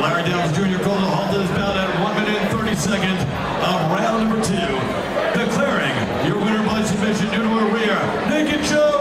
Larry Downs Jr. called a halt to this bout at 1 minute and 30 seconds of round number two. Declaring your winner by submission due to a rear naked choke.